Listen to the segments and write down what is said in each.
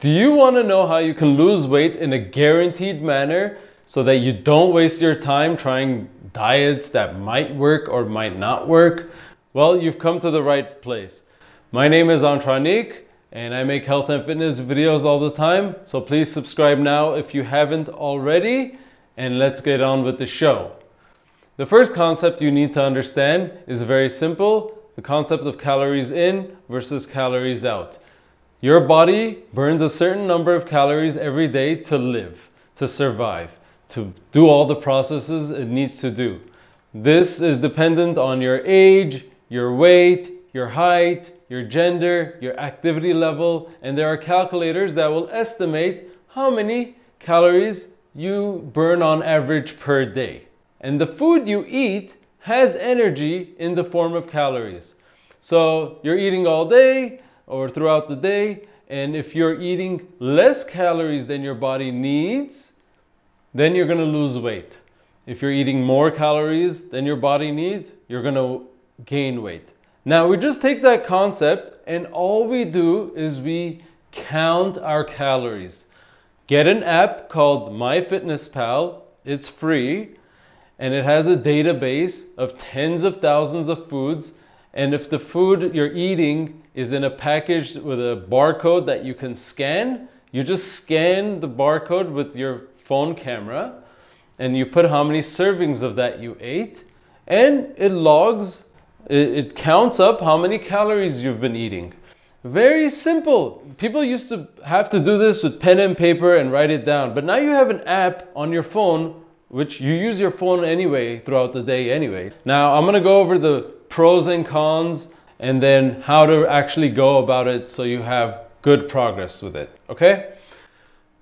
Do you want to know how you can lose weight in a guaranteed manner so that you don't waste your time trying diets that might work or might not work? Well, you've come to the right place. My name is Antranik and I make health and fitness videos all the time. So please subscribe now if you haven't already and let's get on with the show. The first concept you need to understand is very simple, the concept of calories in versus calories out. Your body burns a certain number of calories every day to live, to survive, to do all the processes it needs to do. This is dependent on your age, your weight, your height, your gender, your activity level, and there are calculators that will estimate how many calories you burn on average per day. And the food you eat has energy in the form of calories. So you're eating all day, or throughout the day. And if you're eating less calories than your body needs, then you're gonna lose weight. If you're eating more calories than your body needs, you're gonna gain weight. Now we just take that concept and all we do is we count our calories. Get an app called MyFitnessPal. It's free and it has a database of tens of thousands of foods. And if the food you're eating is in a package with a barcode that you can scan. You just scan the barcode with your phone camera and you put how many servings of that you ate and it logs, it, counts up how many calories you've been eating. Very simple. People used to have to do this with pen and paper and write it down, but now you have an app on your phone which you use your phone anyway throughout the day anyway. Now I'm gonna go over the pros and cons and then how to actually go about it so you have good progress with it, okay?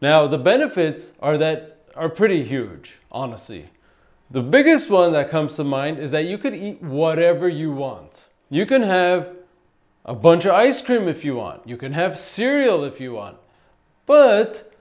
Now, the benefits are that are pretty huge, honestly. The biggest one that comes to mind is that you could eat whatever you want. You can have a bunch of ice cream if you want. You can have cereal if you want. But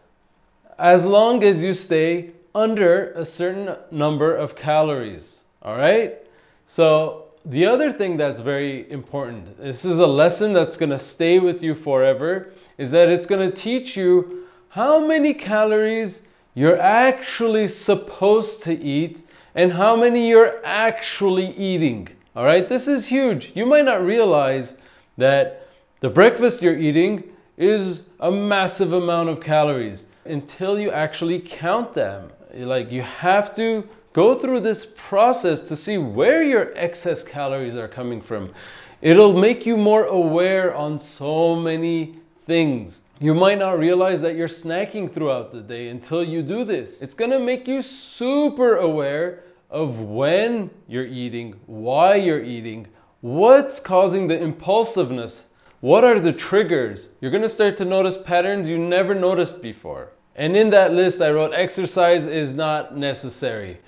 as long as you stay under a certain number of calories, all right? So the other thing that's very important, this is a lesson that's going to stay with you forever, is that it's going to teach you how many calories you're actually supposed to eat and how many you're actually eating. All right, this is huge. You might not realize that the breakfast you're eating is a massive amount of calories until you actually count them. Like you have to Go through this process to see where your excess calories are coming from. It'll make you more aware on so many things. You might not realize that you're snacking throughout the day until you do this. It's gonna make you super aware of when you're eating, why you're eating, what's causing the impulsiveness, what are the triggers. You're gonna start to notice patterns you never noticed before. And in that list, I wrote exercise is not necessary.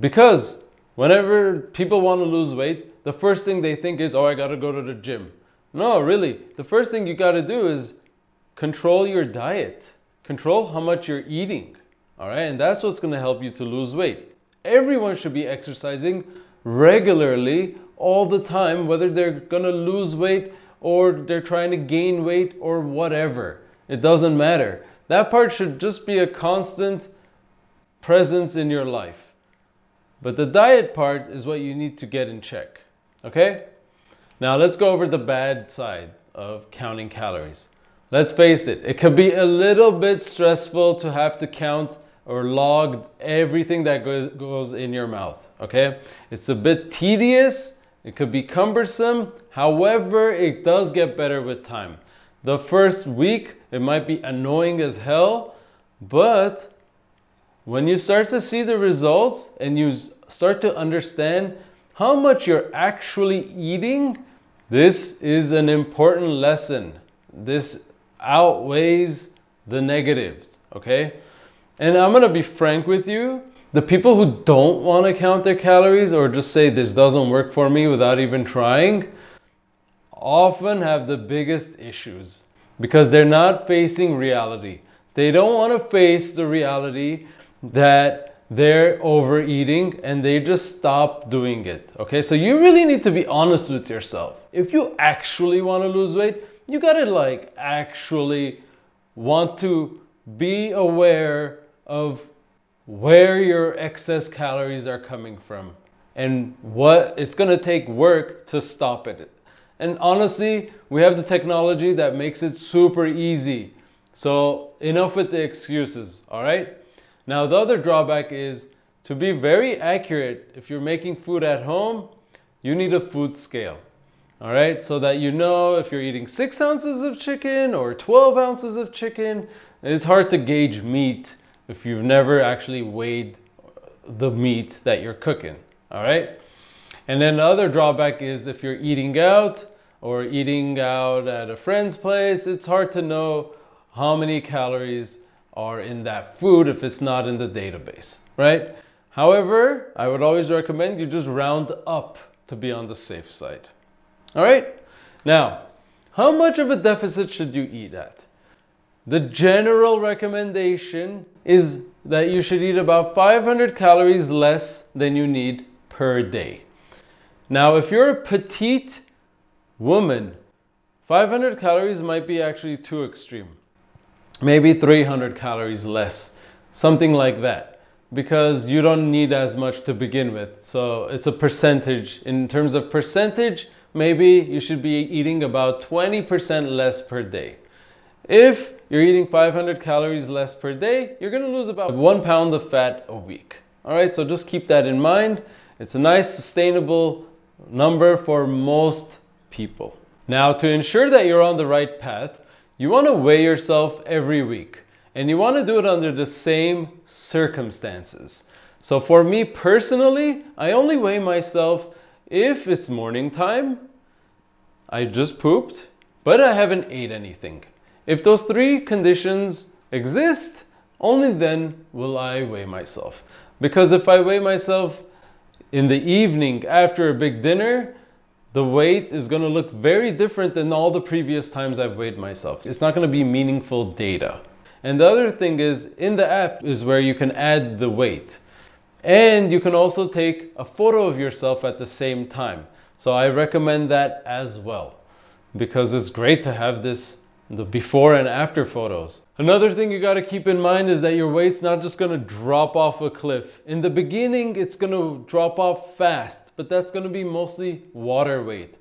Because whenever people want to lose weight, the first thing they think is, oh, I got to go to the gym. No, really. The first thing you got to do is control your diet, control how much you're eating. All right. And that's what's going to help you to lose weight. Everyone should be exercising regularly all the time, whether they're going to lose weight or they're trying to gain weight or whatever. It doesn't matter. That part should just be a constant presence in your life. But the diet part is what you need to get in check. Okay? Now let's go over the bad side of counting calories. Let's face it, it could be a little bit stressful to have to count or log everything that goes, goes in your mouth. Okay? It's a bit tedious, it could be cumbersome. However, it does get better with time. The first week, it might be annoying as hell, but when you start to see the results and you start to understand how much you're actually eating, this is an important lesson. This outweighs the negatives, okay? And I'm gonna be frank with you. The people who don't want to count their calories or just say this doesn't work for me without even trying often have the biggest issues because they're not facing reality. They don't want to face the reality that they're overeating and they just stop doing it. Okay, so you really need to be honest with yourself. If you actually want to lose weight, you gotta like actually want to be aware of where your excess calories are coming from and what it's going to take work to stop it. And honestly, we have the technology that makes it super easy. So enough with the excuses, all right? Now the other drawback is to be very accurate, if you're making food at home, you need a food scale. All right, so that you know if you're eating six ounces of chicken or 12 ounces of chicken, it's hard to gauge meat if you've never actually weighed the meat that you're cooking. All right, and then the other drawback is if you're eating out or eating out at a friend's place, it's hard to know how many calories are in that food if it's not in the database, right? However, I would always recommend you just round up to be on the safe side. All right? Now, how much of a deficit should you eat at? The general recommendation is that you should eat about 500 calories less than you need per day. Now, if you're a petite woman, 500 calories might be actually too extreme. Maybe 300 calories less, something like that, because you don't need as much to begin with. So it's a percentage. In terms of percentage, maybe you should be eating about 20% less per day. If you're eating 500 calories less per day, you're gonna lose about one pound of fat a week. All right, so just keep that in mind. It's a nice sustainable number for most people. Now, to ensure that you're on the right path, you wanna weigh yourself every week and you wanna do it under the same circumstances. So for me personally, I only weigh myself if it's morning time, I just pooped, but I haven't ate anything. If those three conditions exist, only then will I weigh myself. Because if I weigh myself in the evening after a big dinner, the weight is going to look very different than all the previous times I've weighed myself. It's not going to be meaningful data. And the other thing is, in the app is where you can add the weight. And you can also take a photo of yourself at the same time. So I recommend that as well because it's great to have this the before and after photos. Another thing you got to keep in mind is that your weight's not just to drop off a cliff. In the beginning, it's to drop off fast, but that's to be mostly water weight.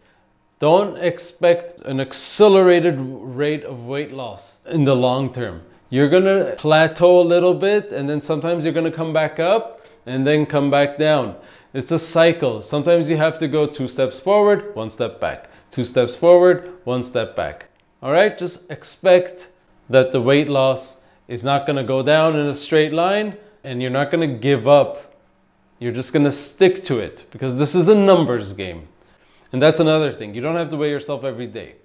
Don't expect an accelerated rate of weight loss in the long term. You're to plateau a little bit and then sometimes you're to come back up and then come back down. It's a cycle. Sometimes you have to go two steps forward, one step back. Two steps forward, one step back. All right, just expect that the weight loss is not going to go down in a straight line and you're not going to give up. You're just going to stick to it because this is a numbers game. And that's another thing. You don't have to weigh yourself every day.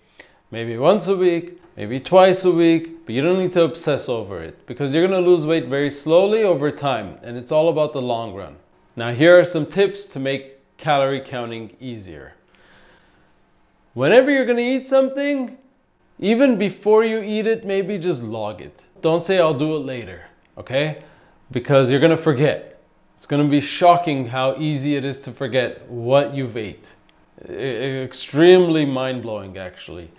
Maybe once a week, maybe twice a week, but you don't need to obsess over it because you're going to lose weight very slowly over time and it's all about the long run. Now here are some tips to make calorie counting easier. Whenever you're going to eat something, even before you eat it, maybe just log it. Don't say I'll do it later, okay? Because you're to forget. It's to be shocking how easy it is to forget what you've ate. Extremely mind-blowing actually.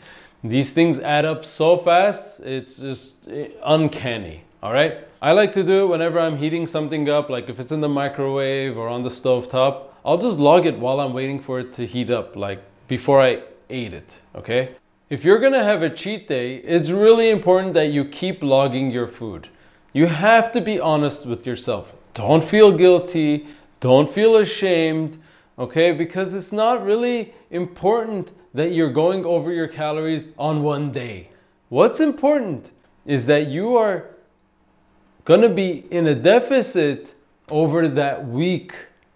These things add up so fast, it's just uncanny, all right? I like to do it whenever I'm heating something up, like if it's in the microwave or on the stove top, I'll just log it while I'm waiting for it to heat up, like before I ate it, okay? If you're gonna have a cheat day, it's really important that you keep logging your food. You have to be honest with yourself. Don't feel guilty, don't feel ashamed, okay? Because it's not really important that you're going over your calories on one day. What's important is that you are gonna be in a deficit over that week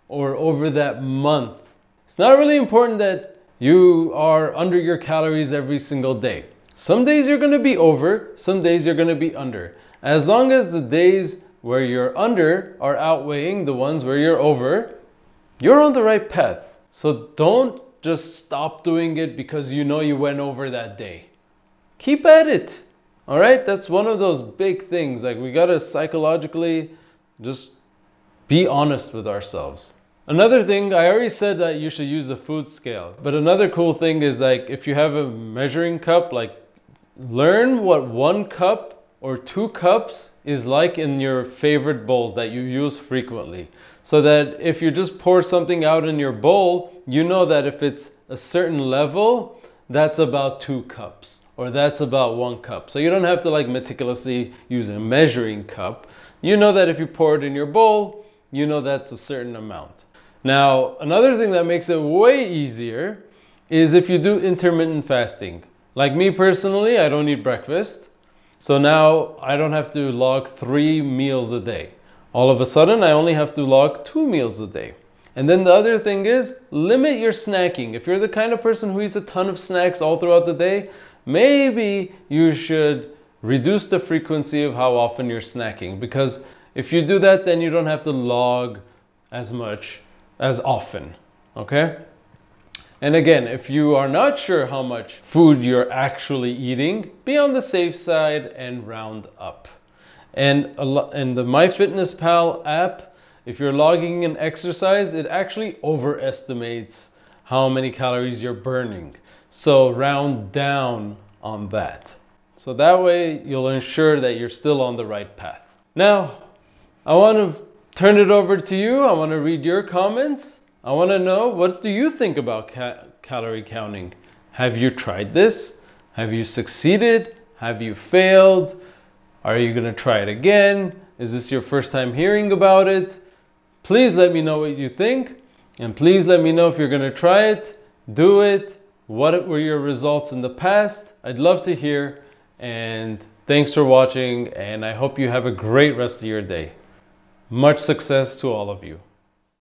or over that month. It's not really important that you are under your calories every single day. Some days you're gonna be over, some days you're gonna be under. As long as the days where you're under are outweighing the ones where you're over, you're on the right path. So don't just stop doing it because you know you went over that day. Keep at it. All right? That's one of those big things. Like we got to psychologically just be honest with ourselves. Another thing, I already said that you should use a food scale. But another cool thing is like if you have a measuring cup, like learn what one cup or two cups is like in your favorite bowls that you use frequently. So that if you just pour something out in your bowl, you know that if it's a certain level, that's about two cups or that's about one cup. So you don't have to like meticulously use a measuring cup. You know that if you pour it in your bowl, you know that's a certain amount. Now, another thing that makes it way easier is if you do intermittent fasting. Like me personally, I don't eat breakfast. So now I don't have to log three meals a day. All of a sudden, I only have to log two meals a day. And then the other thing is limit your snacking. If you're the kind of person who eats a ton of snacks all throughout the day, maybe you should reduce the frequency of how often you're snacking because if you do that, then you don't have to log as much as often. Okay? And again, if you are not sure how much food you're actually eating, be on the safe side and round up. And in the MyFitnessPal app, if you're logging an exercise, it actually overestimates how many calories you're burning. So round down on that. So that way you'll ensure that you're still on the right path. Now, I want to turn it over to you. I want to read your comments. I want to know what do you think about ca calorie counting? Have you tried this? Have you succeeded? Have you failed? Are you going to try it again? Is this your first time hearing about it? Please let me know what you think. And please let me know if you're going to try it, do it, what were your results in the past. I'd love to hear. And thanks for watching. And I hope you have a great rest of your day. Much success to all of you.